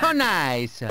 So nice.